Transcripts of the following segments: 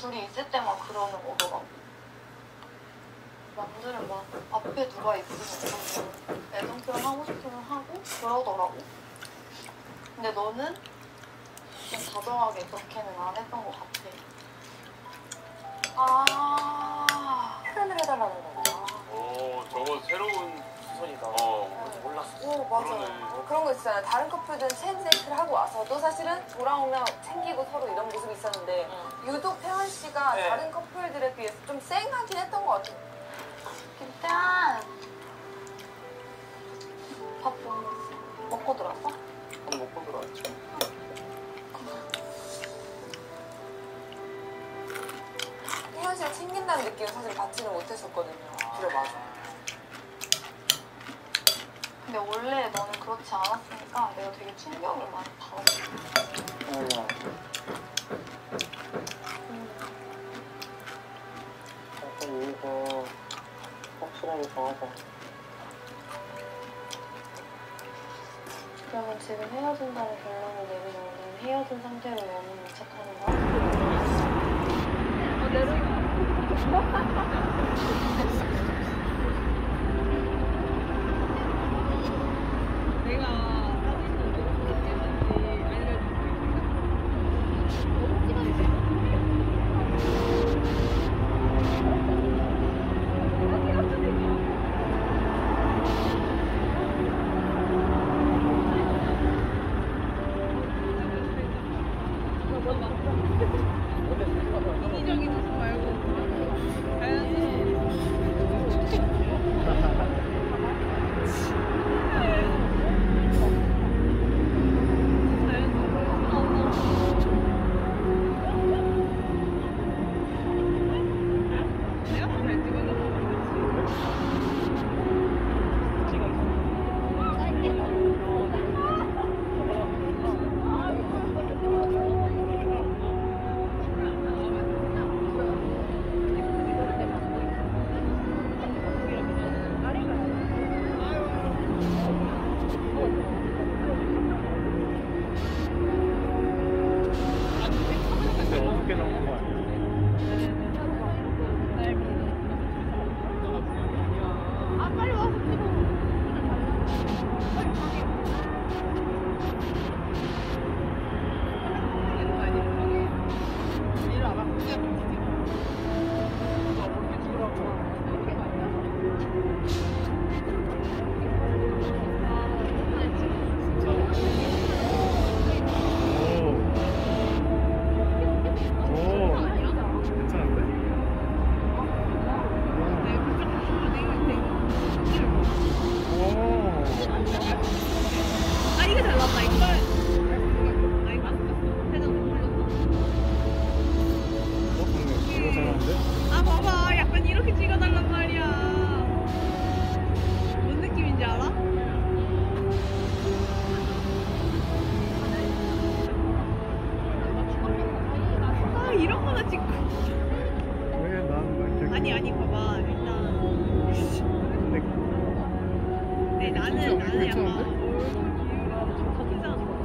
둘이 있을 때만 그러는 거더라고. 남들은 막 앞에 누가 있으면 애정 표현 하고 싶으면 하고 그러더라고. 근데 너는 좀 다정하게 그렇게는 안 했던 것 같아. 아. 표현을 해달라는 거구나. 오 저거 새로운 손이다. 어 몰랐어. 오 맞아. 그러네. 어, 그런 거 있잖아요. 다른 커플들은 체인지 데이트를 하고 와서도 사실은 돌아오면 챙기고 서로 이런 모습이 있었는데 유독 태환 씨가 네. 다른 커플들에 비해서 좀 쌩하긴 했던 것 같아요. 김태환. 밥 뭐, 먹고 들어왔어? 오늘 못 보러 왔죠. 태환 씨를 챙긴다는 느낌을 사실 받지는 못했었거든요. 그래 맞아. 근데 원래 너는 그렇지 않았으니까 내가 되게 충격을 많이 받았어. 몰라. 약간 이거 확실하게 정하자. 그러면 지금 헤어진다는 결론을 내리면 헤어진 상태로 연인을 시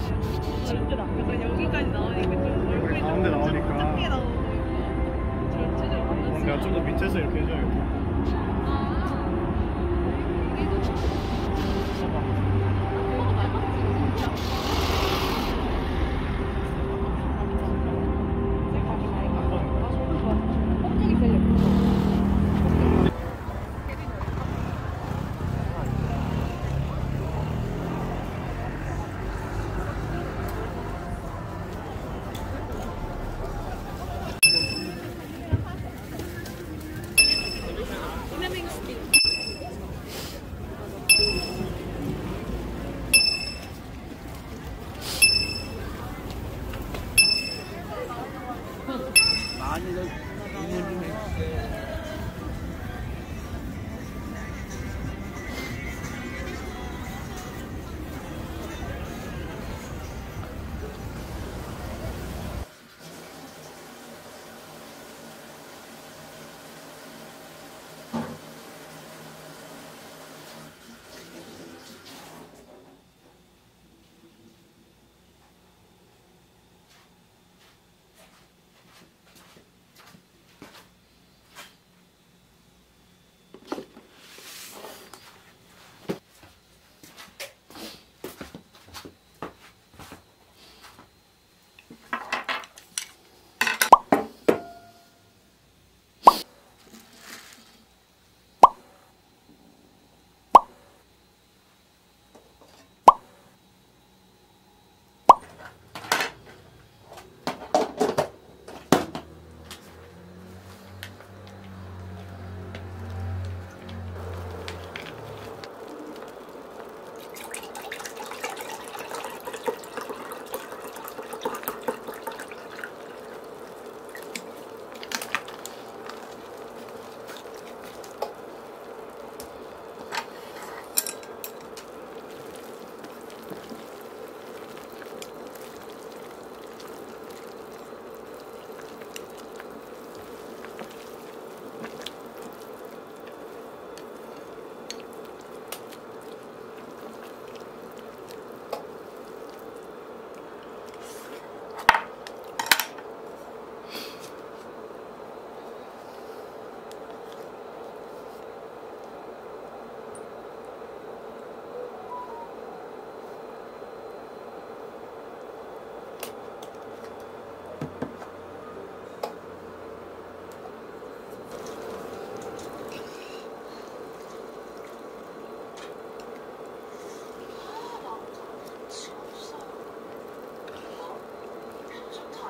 그래서 여기까지 나오니까 좀 얼굴이 가운데 나오니까. 작게 나오고 전체적으로 내가 좀 더 밑에서 이렇게 해줘야겠다.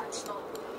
large stone.